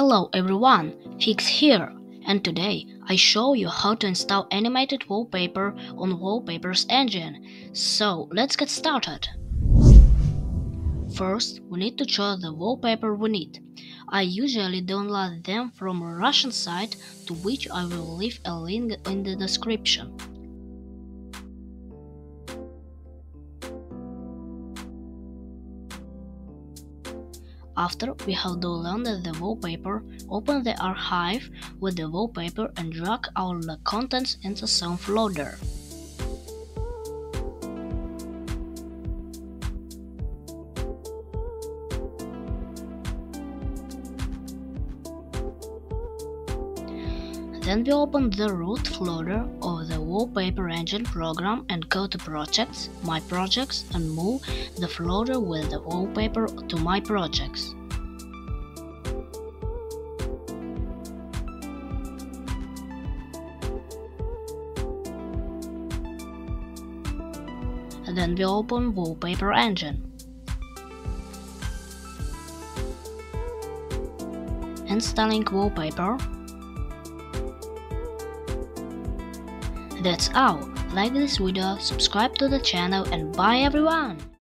Hello everyone, Fiks here, and today I show you how to install animated wallpaper on Wallpapers engine. So let's get started. First, we need to choose the wallpaper we need. I usually download them from a Russian site to which I will leave a link in the description. After we have downloaded the wallpaper, open the archive with the wallpaper and drag all the contents into some folder. Then we open the root folder of the Wallpaper Engine program and go to Projects, My Projects and move the folder with the wallpaper to My Projects. Then we open Wallpaper Engine. Installing wallpaper That's all. Like this video, subscribe to the channel and bye everyone!